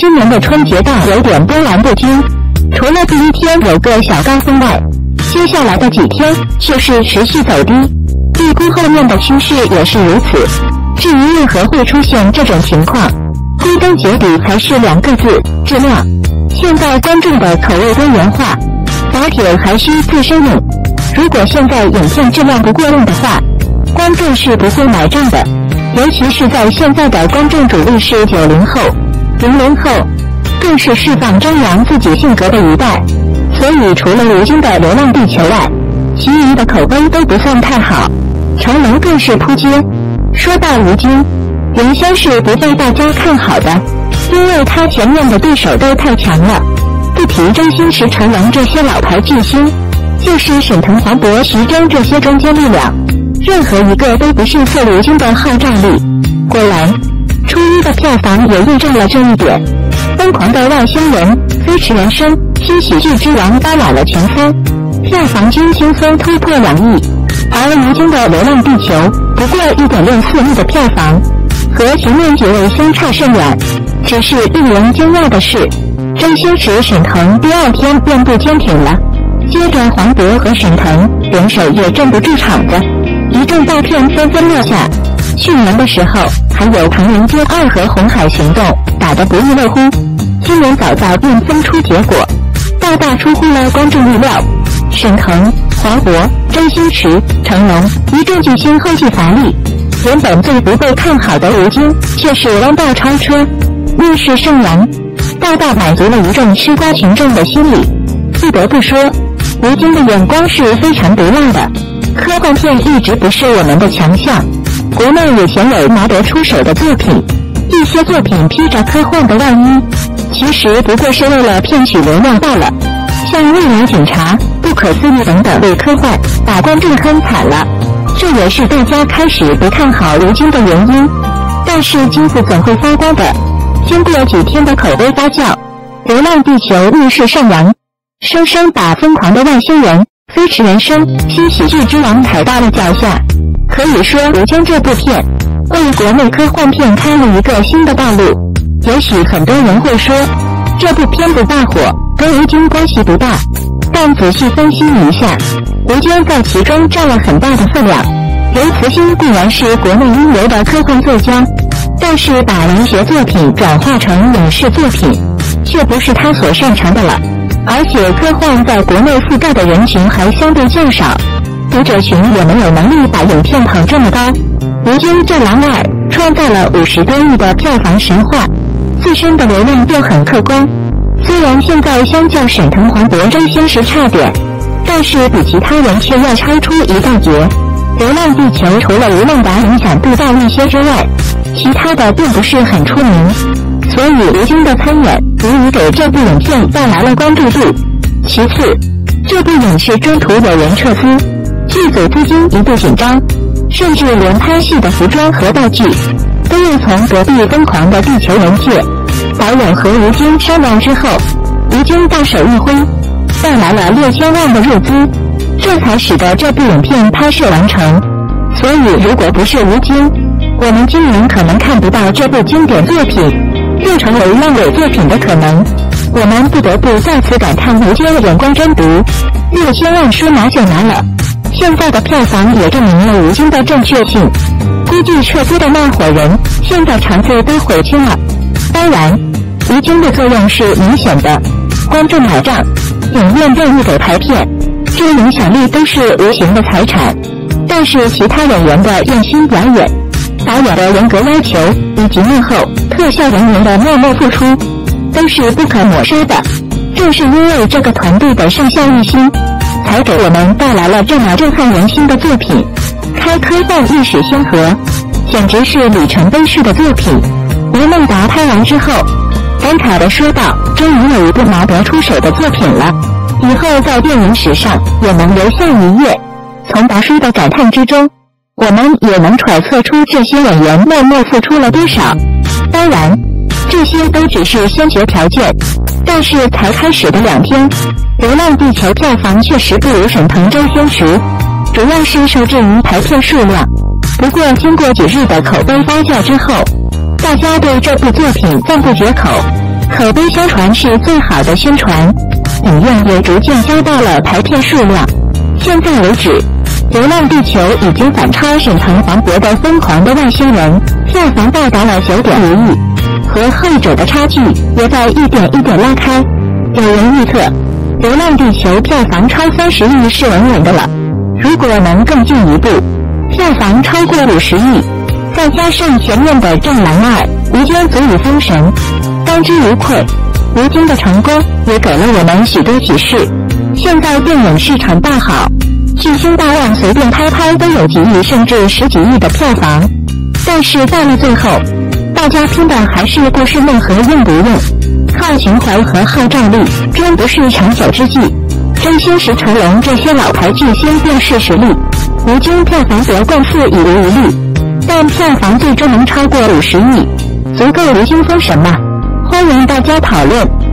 今年的春节档有点波澜不惊，除了第一天有个小高峰外，接下来的几天却是持续走低，预估后面的趋势也是如此。至于为何会出现这种情况，归根结底还是两个字：质量。现在观众的口味多元化，打铁还需自身硬。如果现在影片质量不过硬的话，观众是不会买账的。尤其是在现在的观众主力是九零后、零零后，更是释放张扬自己性格的一代。所以，除了如今的《流浪地球》外，其余的口碑都不算太好。成龙更是扑街。说到如今，原先是不被大家看好的，因为他前面的对手都太强了。不提周星驰、成龙这些老牌巨星，就是沈腾、黄渤、徐峥这些中坚力量。任何一个都不逊色如今的号召力。果然，票房也印证了这一点。疯狂的外星人、飞驰人生、新喜剧之王包揽了前三，票房均轻松突破两亿。而如今的流浪地球不过一点六四亿的票房，和前面几位相差甚远。只是令人惊讶的是，周星驰、沈腾第二天便不坚挺了，接着黄渤和沈腾联手也镇不住场子。一众大片纷纷落下，去年的时候还有《唐人街二》和《红海行动》打得不亦乐乎，今年早早便分出结果，大大出乎了观众意料。沈腾、黄渤、周星驰、成龙一众巨星后继乏力，原本最不被看好的吴京却是弯道超车，逆势胜扬，大大满足了一众吃瓜群众的心理。不得不说，吴京的眼光是非常毒辣的。科幻片一直不是我们的强项，国内以前有拿得出手的作品，一些作品披着科幻的外衣，其实不过是为了骗取流量罢了。像《未来警察》《不可思议》等等伪科幻，把观众坑惨了，这也是大家开始不看好如今的原因。但是金子总会发光的，经过几天的口碑发酵，《流浪地球》逆势上扬，生生把疯狂的外星人。《飞驰人生》新喜剧之王踩到了脚下，可以说《吴京》这部片为国内科幻片开了一个新的道路。也许很多人会说，这部片子大火跟吴京关系不大，但仔细分析一下，吴京在其中占了很大的分量。刘慈欣固然是国内一流的科幻作家，但是把文学作品转化成影视作品，却不是他所擅长的了。而且科幻在国内覆盖的人群还相对较少，读者群也没有能力把影片捧这么高。如今《战狼二》创造了五十多亿的票房神话，自身的流量就很可观。虽然现在相较沈腾、黄渤、周星驰差点，但是比其他人却要超出一大截。《流浪地球》除了吴孟达影响度大一些之外，其他的并不是很出名。所以，吴京的参演足以给这部影片带来了关注度。其次，这部影视中途有人撤资，剧组资金一度紧张，甚至连拍戏的服装和道具都要从隔壁疯狂的地球人借。导演和吴京商量之后，吴京大手一挥，带来了六千万的入资，这才使得这部影片拍摄完成。所以，如果不是吴京，我们今年可能看不到这部经典作品。又成为烂尾作品的可能，我们不得不再次感叹吴京的眼光真毒，六千万说拿就拿了。现在的票房也证明了吴京的正确性。估计撤资的那伙人现在肠子都悔青了。当然，吴京的作用是明显的，观众买账，影院愿意给排片，这影响力都是无形的财产。但是其他演员的用心表演。导演的严格要求以及幕后特效人员的默默付出，都是不可抹杀的。正是因为这个团队的上下一心，才给我们带来了这么震撼人心的作品。开科幻历史先河，简直是里程碑式的作品。吴孟达拍完之后，感慨地说道：“终于有一部拿得出手的作品了，以后在电影史上也能留下一页。”从达叔的感叹之中。我们也能揣测出这些演员默默付出了多少。当然，这些都只是先决条件。但是才开始的两天，《流浪地球》票房确实不如沈腾、周星驰，主要是受制于排片数量。不过经过几日的口碑发酵之后，大家对这部作品赞不绝口，口碑相传是最好的宣传，影院也逐渐加大了排片数量。现在为止，《流浪地球》已经反超沈腾、黄渤的《疯狂的外星人》，票房到达了九点五亿，和后者的差距也在一点一点拉开。有人预测，《流浪地球》票房超三十亿是稳稳的了。如果能更进一步，票房超过五十亿，再加上前面的《战狼二》，无间足以封神，当之无愧。吴京的成功也给了我们许多启示。现在电影市场大好，巨星大腕随便拍拍都有几亿甚至十几亿的票房，但是到了最后，大家拼的还是故事内核用不用，靠情怀和号召力，真不是长久之计。真心石成龙这些老牌巨星便是实力，吴京票房夺冠四已无疑虑，但票房最终能超过五十亿，足够吴京封神吗？欢迎大家讨论。